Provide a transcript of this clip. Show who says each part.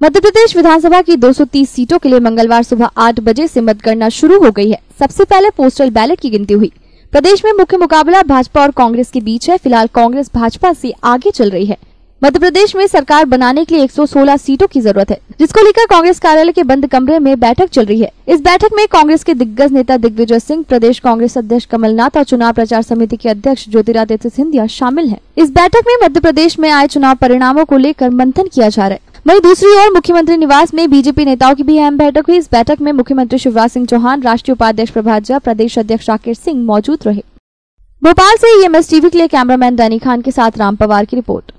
Speaker 1: मध्य प्रदेश विधानसभा की 230 सीटों के लिए मंगलवार सुबह 8 बजे से मतगणना शुरू हो गई है। सबसे पहले पोस्टल बैलेट की गिनती हुई। प्रदेश में मुख्य मुकाबला भाजपा और कांग्रेस के बीच है। फ़िलहाल कांग्रेस भाजपा से आगे चल रही है। मध्य प्रदेश में सरकार बनाने के लिए 116 सीटों की ज़रूरत है। जिसको लेकर कांग्रेस कार्यालय के बंद कमरे में बैठक चल रही है। इस बैठक में कांग्रेस के दिग्गज नेता दिग्विजय सिंह, प्रदेश कांग्रेस अध्यक्ष कमलनाथ और चुनाव प्रचार समिति के अध्यक्ष ज्योतिरादित्य सिंधिया शामिल हैं। इस बैठक में मध्य प्रदेश में आए चुनाव परिणामों को लेकर मंथन किया जा रहा है। वहीं दूसरी ओर मुख्यमंत्री निवास में बीजेपी नेताओं की भी अहम बैठक हुई। इस बैठक में मुख्यमंत्री शिवराज सिंह चौहान, राष्ट्रीय उपाध्यक्ष प्रभात झा, प्रदेश अध्यक्ष राकेश सिंह मौजूद रहे। भोपाल से एम टीवी के लिए कैमरामैन दैनी खान के साथ राम पवार की रिपोर्ट।